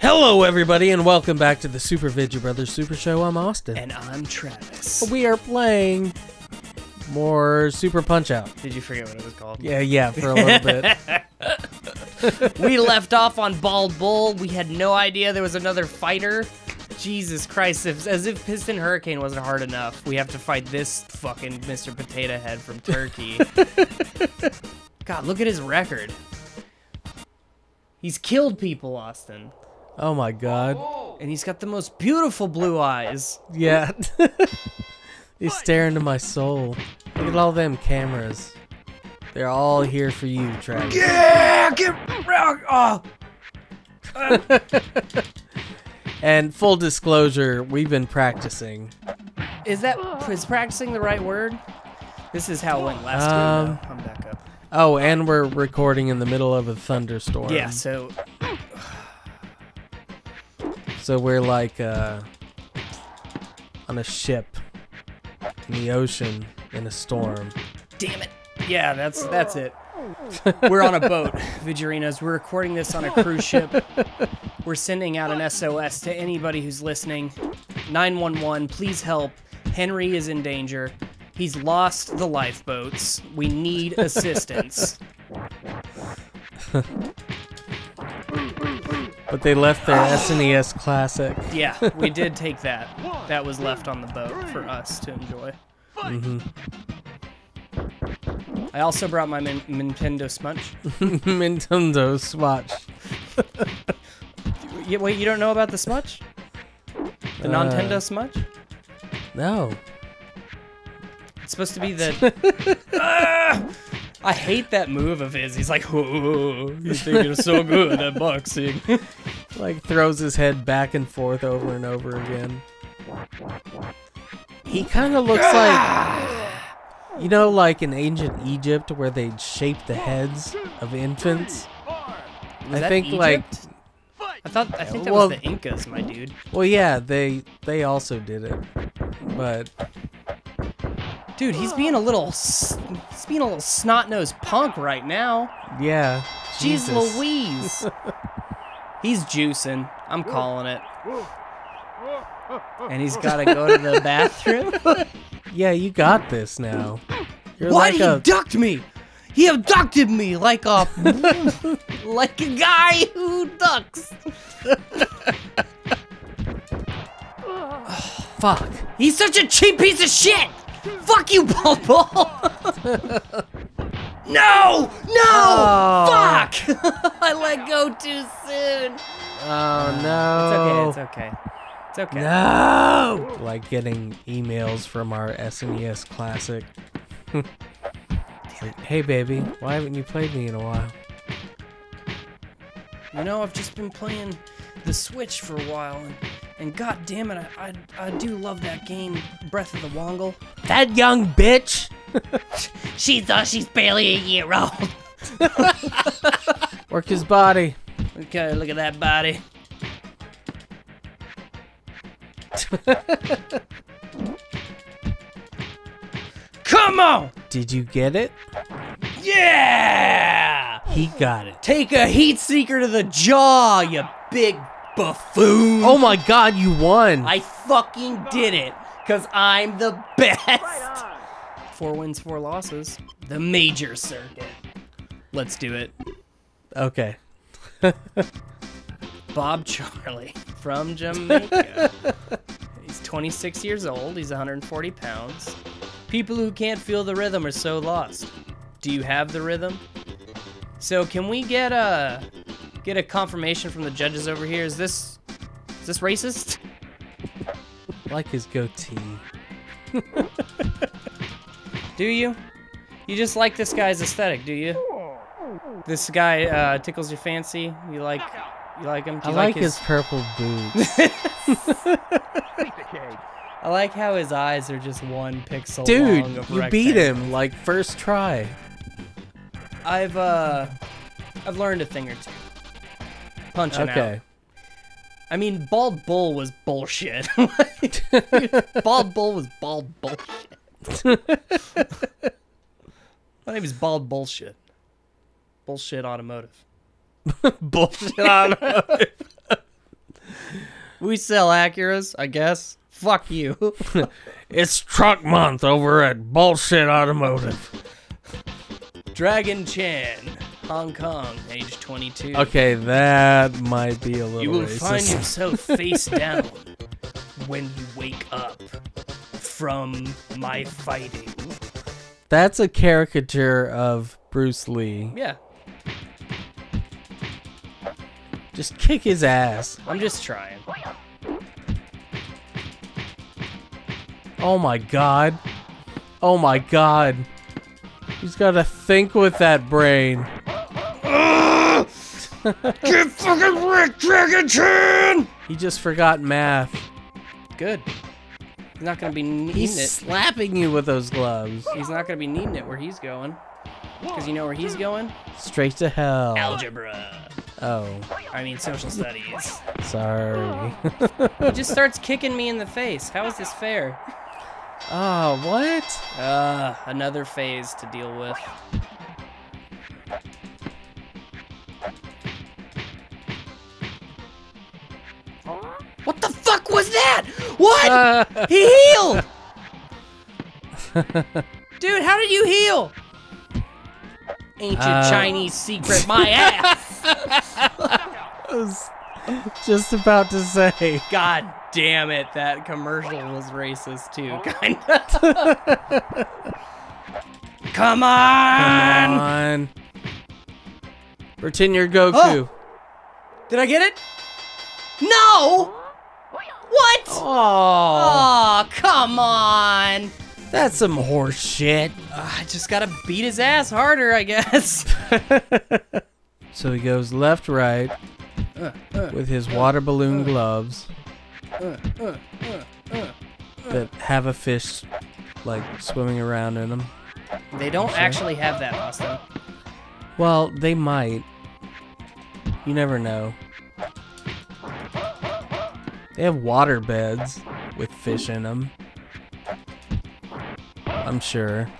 Hello, everybody, and welcome back to the Super Vidya Brothers Super Show. I'm Austin. And I'm Travis. we are playing more Super Punch Out. Did you forget what it was called? Yeah, yeah, for a little bit. we left off on Bald Bull. We had no idea there was another fighter. Jesus Christ, if, as if Piston Hurricane wasn't hard enough, we have to fight this fucking Mr. Potato Head from Turkey. God, look at his record. He's killed people, Austin. Oh my god. And he's got the most beautiful blue eyes. Yeah. He's staring into my soul. Look at all them cameras. They're all here for you, Travis. Yeah, get oh. And full disclosure, we've been practicing. Is that is practicing the right word? This is how it went last Um, time. I'm back up. Oh, and we're recording in the middle of a thunderstorm. Yeah, so So we're like uh, on a ship in the ocean in a storm. damn it. Yeah, that's that's it. We're on a boat, Vigerinos. We're recording this on a cruise ship. We're sending out an SOS to anybody who's listening. 911, please help. Henry is in danger. He's lost the lifeboats. We need assistance. But they left their SNES Classic. Yeah, we did take that. That was left on the boat for us to enjoy. hmm I also brought my Min- Nintendo Smudge. Nintendo Swatch. You, wait, you don't know about the Smudge? The Uh, Nintendo Smudge? No. It's supposed to be the. Ah! I hate that move of his. He's like, oh, you think you're so good at boxing. Like throws his head back and forth over and over again. He kind of looks like, you know, like in ancient Egypt where they'd shape the heads of infants. I think like, I thought I think that Well- was the Incas, my dude. well, yeah, they they also did it, but Dude, he's being a little he's being a little snot nosed punk right now. yeah. Jeez Jesus. Louise. he's juicing. I'm calling it. And he's got to go to the bathroom. Yeah, you got this now. You're Why like he a ducked me? He abducted me like a like a guy who ducks. fuck. He's such a cheap piece of shit. Fuck you, Bald Bull. no, no, Oh. fuck. I let go too soon. Oh no. It's okay. It's okay. It's okay. No! Like getting emails from our SNES Classic. It's like, hey baby, why haven't you played me in a while? You know, I've just been playing the Switch for a while, and, and god damn it, I, I, I do love that game, Breath of the Wongle. That young bitch! She thought she's barely a year old. Work his body. Okay, look at that body. Come on! Did you get it? Yeah! He got it. Take a heat seeker to the jaw, you big buffoon! Oh my god, you won! I fucking did it, cause I'm the best. Four wins, four losses. The major circuit. Let's do it. okay. Bob Charlie from Jamaica. He's 26 years old. He's 140 pounds. People who can't feel the rhythm are so lost. Do you have the rhythm? So can we get a get a confirmation from the judges over here? Is this is this racist? Like his goatee. Do you? You just like this guy's aesthetic, do you? This guy uh, tickles your fancy. You like you like him? Do I you like his purple boots. I like how his eyes are just one pixel Dude, long of you beat him like first try. I've uh, I've learned a thing or two. Punching Okay. out. I mean, bald bull was bullshit. bald bull was bald bullshit. My name is bald bullshit. Bullshit automotive. Bullshit on we sell Acuras, I guess. Fuck you. It's truck month over at Bullshit Automotive. Dragon Chan, Hong Kong, age 22. Okay, that might be a little You will racist. find yourself face down when you wake up from my fighting. That's a caricature of Bruce Lee. Yeah, Just kick his ass. I'm just trying. Oh my god. Oh my god. He's got to think with that brain. Get fucking wrecked, Dragon Chan! He just forgot math. Good. He's not gonna be needing He's it. He's slapping you with those gloves. He's not gonna be needing it where he's going. Because you know where he's going? Straight to hell. Algebra. Oh, I mean, social studies. sorry. He just starts kicking me in the face. How is this fair? oh, what? Uh, another phase to deal with. What? he healed! Dude, how did you heal? Ancient Uh, Chinese secret, my ass! I was just about to say. God damn it, that commercial was racist too, kinda. Come on! Come on. Pretend you're Goku. Oh. Did I get it? No! What? Oh, Oh, come on! that's some horse shit. I just gotta beat his ass harder, I guess. So he goes left, right Uh, uh, with his water balloon gloves uh, uh, uh. that have a fish like swimming around in them. They don't actually have that, Austin. Well, they might. You never know. They have water beds with fish in them. I'm sure.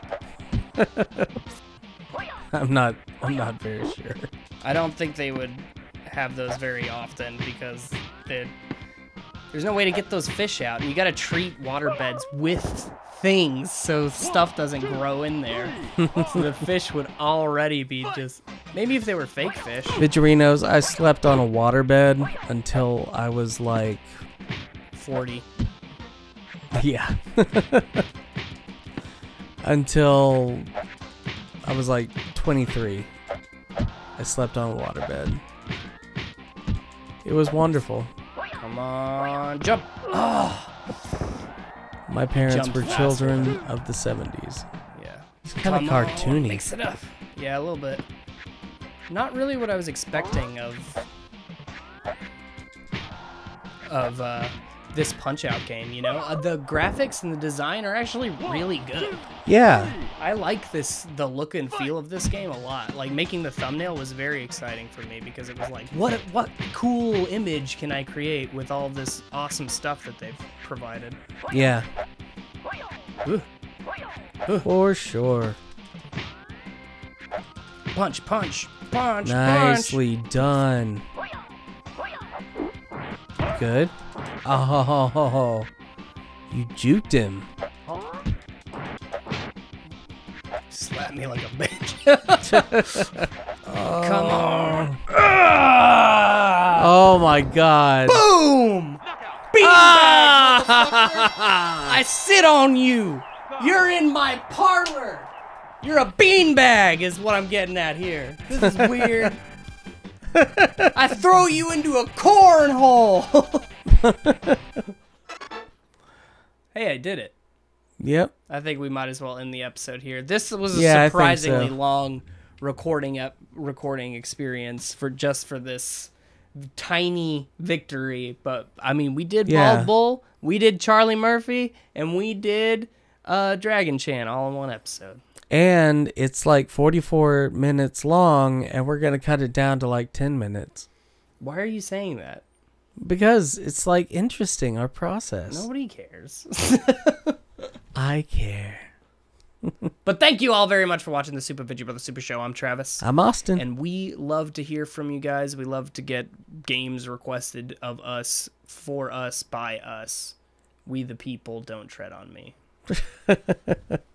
I'm not. I'm not very sure. I don't think they would have those very often because there's no way to get those fish out. You gotta treat water beds with things so stuff doesn't grow in there. so the fish would already be just. Maybe if they were fake fish. Vigerinos, I slept on a waterbed until I was like, 40. yeah. until I was like 23. I slept on a waterbed. It was wonderful. Come on, jump! Oh, My parents Jump were faster. children of the 70s. yeah. It's kind of on, cartoony. Mix it up. Yeah, a little bit. Not really what I was expecting of of uh, this Punch Out game. You know, uh, the graphics and the design are actually really good. Yeah. I like this the look and feel of this game a lot. Like making the thumbnail was very exciting for me because it was like, what what cool image can I create with all this awesome stuff that they've provided? Yeah. Ooh. For sure. Punch, punch, punch, punch. Nicely done. Good. Oh, you juked him. Slap me like a bitch. oh. Come on. Ah! Oh my god. Boom! Beanbag, I sit on you. You're in my parlor. You're a beanbag, is what I'm getting at here. This is weird. I throw you into a cornhole. hey, I did it. Yep. I think we might as well end the episode here. This was a Yeah, surprisingly so. long recording ep- recording experience for just for this tiny victory. But I mean, we did Yeah. Bald Bull, we did Charlie Murphy, and we did uh, Dragon Chan all in one episode. And it's like 44 minutes long, and we're going to cut it down to like 10 minutes. Why are you saying that? Because it's like interesting, our process. Nobody cares. I care. but thank you all very much for watching the Super Vidya Brother Super Show. I'm Travis. I'm Austin. And we love to hear from you guys. We love to get games requested of us, for us, by us. We the people, don't tread on me.